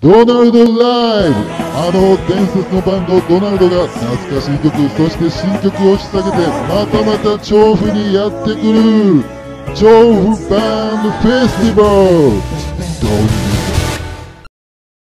ドナルドライブ。あの伝説のバンドドナルドが懐かしい曲そして新曲を引っ提げてまたまた調布にやってくる。調布バンドフェスティバル。